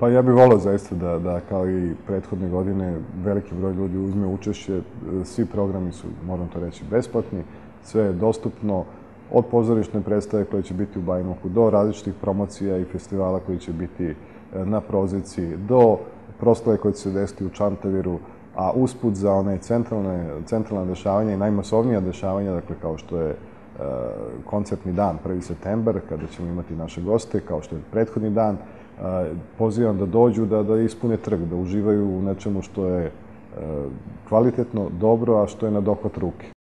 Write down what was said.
Pa ja bih volao zaista da, da kao i prethodne godine veliki broj ljudi uzme učešće. Svi programi su, moram to reći, besplatni. Sve je dostupno od pozorišne predstave koje će biti u Bajmoku do različitih promocija i festivala koji će biti e, na prozici, do proslave koje će se desiti u Čantaviru, a usput za one centralne, centralne dešavanja i najmasovnija dešavanja, dakle kao što je e, koncertni dan 1. september, kada ćemo imati naše goste, kao što je prethodni dan, e, pozivam da dođu, da, da ispune trg, da uživaju u nečemu što je kvalitetno, dobro, a što je na dohvat ruke.